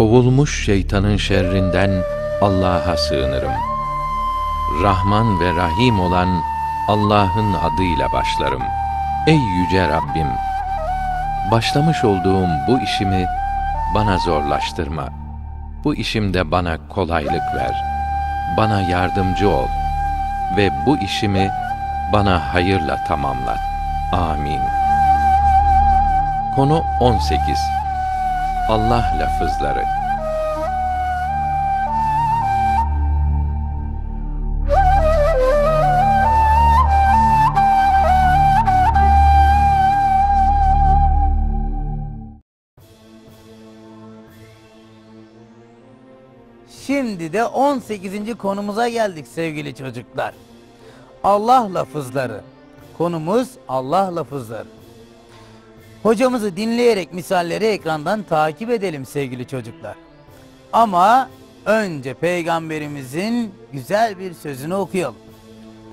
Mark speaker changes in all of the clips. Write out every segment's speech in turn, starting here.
Speaker 1: Kovulmuş şeytanın şerrinden Allah'a sığınırım. Rahman ve Rahim olan Allah'ın adıyla başlarım. Ey yüce Rabbim! Başlamış olduğum bu işimi bana zorlaştırma. Bu işimde bana kolaylık ver. Bana yardımcı ol. Ve bu işimi bana hayırla tamamlat. Amin. Konu 18 Allah lafızları
Speaker 2: Şimdi de 18. konumuza geldik sevgili çocuklar. Allah lafızları. Konumuz Allah lafızları. Hocamızı dinleyerek misalleri ekrandan takip edelim sevgili çocuklar. Ama önce peygamberimizin güzel bir sözünü okuyalım.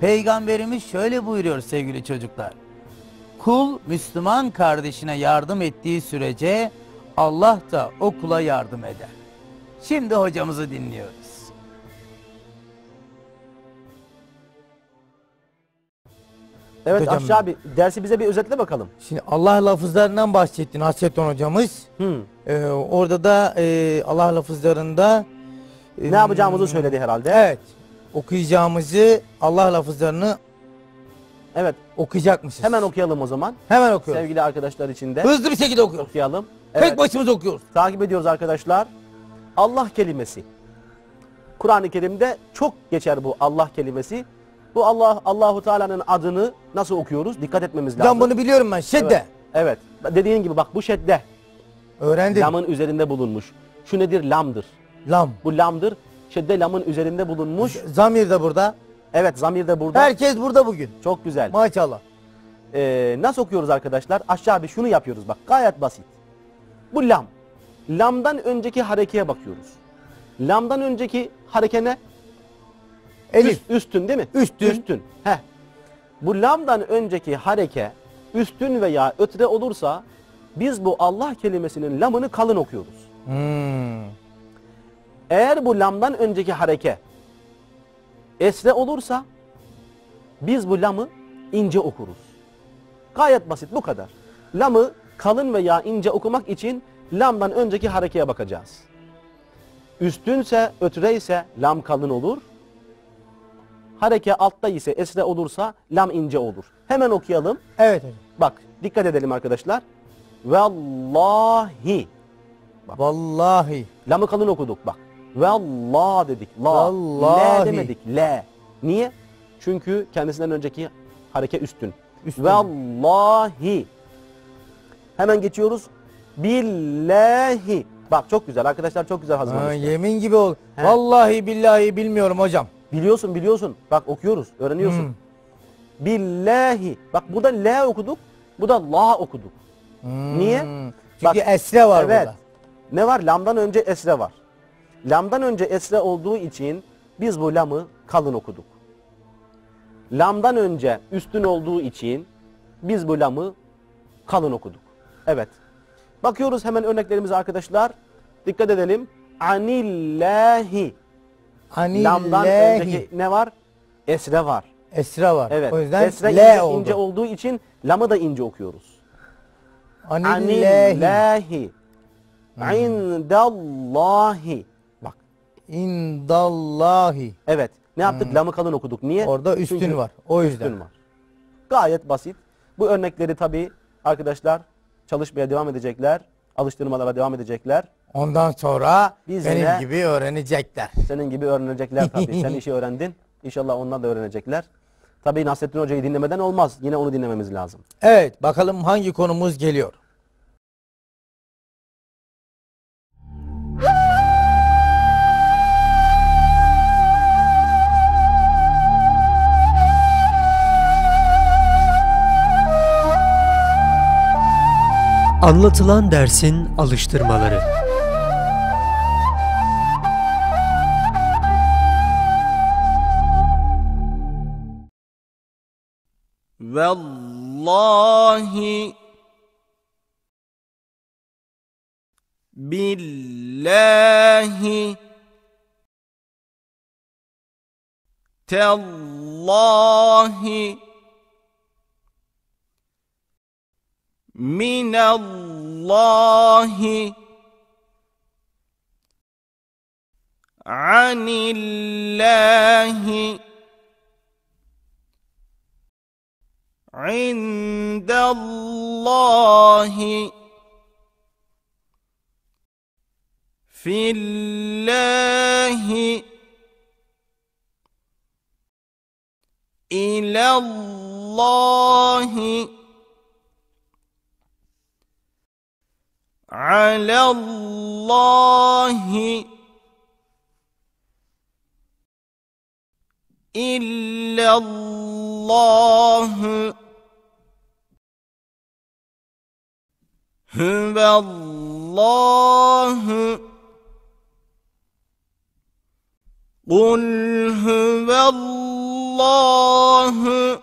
Speaker 2: Peygamberimiz şöyle buyuruyor sevgili çocuklar. Kul Müslüman kardeşine yardım ettiği sürece Allah da o kula yardım eder. Şimdi hocamızı dinliyoruz.
Speaker 3: Evet
Speaker 2: Hocam-
Speaker 3: Aşağı abi dersi bize bir özetle bakalım.
Speaker 2: Şimdi Allah lafızlarından bahsetti Nasrettin hocamız.
Speaker 3: Hı.
Speaker 2: Ee, orada da e, Allah lafızlarında e,
Speaker 3: Ne yapacağımızı söyledi herhalde.
Speaker 2: Evet. Okuyacağımızı Allah lafızlarını
Speaker 3: Evet.
Speaker 2: okuyacakmışız.
Speaker 3: Hemen okuyalım o zaman.
Speaker 2: Hemen okuyoruz.
Speaker 3: Sevgili arkadaşlar için de
Speaker 2: Hızlı bir şekilde okuyoruz.
Speaker 3: okuyalım.
Speaker 2: Tek
Speaker 3: Evet.
Speaker 2: başımıza okuyoruz.
Speaker 3: Takip ediyoruz arkadaşlar. Allah kelimesi. Kur'an-ı Kerim'de çok geçer bu Allah kelimesi. Bu Allah Allahu Teala'nın adını nasıl okuyoruz? Dikkat etmemiz lazım.
Speaker 2: Ben bunu biliyorum ben. Şedde.
Speaker 3: Evet. evet. Dediğin gibi bak bu şedde
Speaker 2: Öğrendim.
Speaker 3: lamın üzerinde bulunmuş. Şu nedir? Lamdır.
Speaker 2: Lam.
Speaker 3: Bu lamdır. Şedde lamın üzerinde bulunmuş.
Speaker 2: Zamir de burada.
Speaker 3: Evet zamir de burada.
Speaker 2: Herkes burada bugün.
Speaker 3: Çok güzel.
Speaker 2: Maşallah.
Speaker 3: Ee, nasıl okuyoruz arkadaşlar? Aşağı bir şunu yapıyoruz bak gayet basit. Bu lam. Lamdan önceki harekeye bakıyoruz. Lamdan önceki hareke ne?
Speaker 2: Elif.
Speaker 3: Üst- üstün değil mi?
Speaker 2: Üstün.
Speaker 3: Üstün. Heh. Bu lamdan önceki hareke üstün veya ötre olursa biz bu Allah kelimesinin lamını kalın okuyoruz.
Speaker 2: Hmm.
Speaker 3: Eğer bu lamdan önceki hareke esre olursa biz bu lamı ince okuruz. Gayet basit bu kadar. Lamı kalın veya ince okumak için lamdan önceki harekeye bakacağız. Üstünse, ötüre ise lam kalın olur. Hareke altta ise esre olursa lam ince olur. Hemen okuyalım.
Speaker 2: Evet hocam.
Speaker 3: Bak dikkat edelim arkadaşlar. Vallahi.
Speaker 2: Vallahi.
Speaker 3: Lamı kalın okuduk bak. Ve Allah dedik. La.
Speaker 2: Vallahi.
Speaker 3: Le demedik. Le. Niye? Çünkü kendisinden önceki hareke üstün.
Speaker 2: Üstün.
Speaker 3: Ve Allahi. Hemen geçiyoruz. Billahi. Bak çok güzel arkadaşlar çok güzel
Speaker 2: Ha,
Speaker 3: hazırlamışlar.
Speaker 2: yemin gibi ol.
Speaker 3: He.
Speaker 2: Vallahi billahi bilmiyorum hocam.
Speaker 3: Biliyorsun biliyorsun. Bak okuyoruz öğreniyorsun.
Speaker 2: Hmm.
Speaker 3: Billahi. Bak burada le okuduk. Bu da la okuduk.
Speaker 2: Hmm.
Speaker 3: Niye?
Speaker 2: Çünkü
Speaker 3: Bak,
Speaker 2: esre var
Speaker 3: evet.
Speaker 2: burada.
Speaker 3: Ne var? Lamdan önce esre var. Lamdan önce esre olduğu için biz bu lamı kalın okuduk. Lamdan önce üstün olduğu için biz bu lamı kalın okuduk. Evet. Bakıyoruz hemen örneklerimize arkadaşlar. Dikkat edelim. Anillahi. Lamdan
Speaker 2: Anillahi.
Speaker 3: önceki ne var? Esre var.
Speaker 2: Esre var.
Speaker 3: Evet.
Speaker 2: O yüzden
Speaker 3: Esre
Speaker 2: L
Speaker 3: ince,
Speaker 2: oldu.
Speaker 3: ince olduğu için lamı da ince okuyoruz.
Speaker 2: Anillahi.
Speaker 3: Anillahi. İndallahi. Bak.
Speaker 2: İndallahi.
Speaker 3: Evet. Ne yaptık? Lamı kalın okuduk. Niye?
Speaker 2: Orada üstün
Speaker 3: Çünkü
Speaker 2: var. O yüzden.
Speaker 3: Üstün var. Gayet basit. Bu örnekleri tabii arkadaşlar çalışmaya devam edecekler. Alıştırmalara devam edecekler.
Speaker 2: Ondan sonra
Speaker 3: Biz
Speaker 2: benim
Speaker 3: yine-
Speaker 2: gibi öğrenecekler.
Speaker 3: Senin gibi öğrenecekler tabii. Sen işi öğrendin. İnşallah onlar da öğrenecekler. Tabii Nasrettin Hoca'yı dinlemeden olmaz. Yine onu dinlememiz lazım.
Speaker 2: Evet bakalım hangi konumuz geliyor.
Speaker 4: Anlatılan dersin alıştırmaları.
Speaker 5: والله بالله تالله من الله عن الله عند الله في الله إلى الله على الله إلا الله هو الله قل هو الله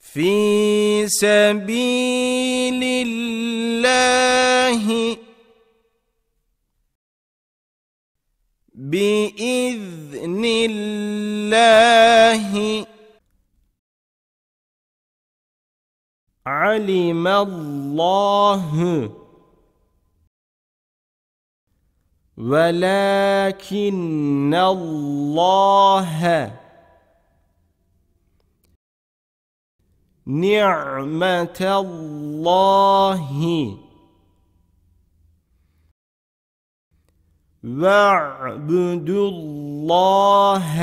Speaker 5: في سبيل الله بإذن الله علم الله. ولكن الله نعمة الله. واعبدوا الله.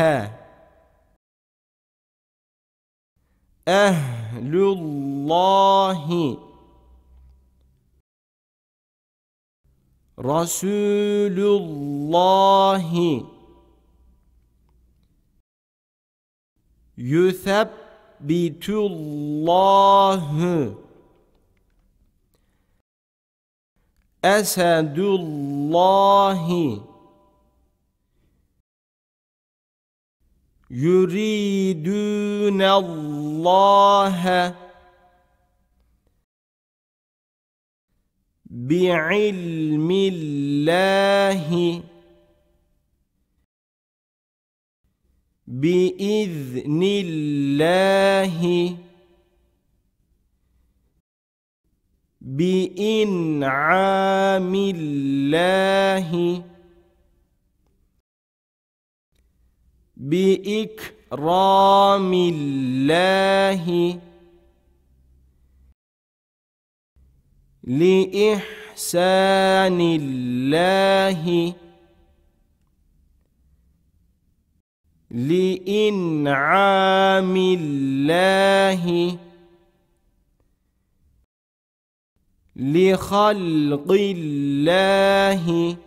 Speaker 5: أهل ehlullahi Rasulullahi. Yüthebbitullahu Esedullahi يريدون الله بعلم الله بإذن الله بإنعام الله بإكرام الله لإحسان الله لإنعام الله لخلق الله